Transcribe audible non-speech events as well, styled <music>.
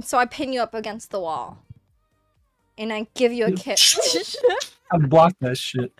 So I pin you up against the wall. And I give you a kiss. <laughs> <laughs> I blocked that shit.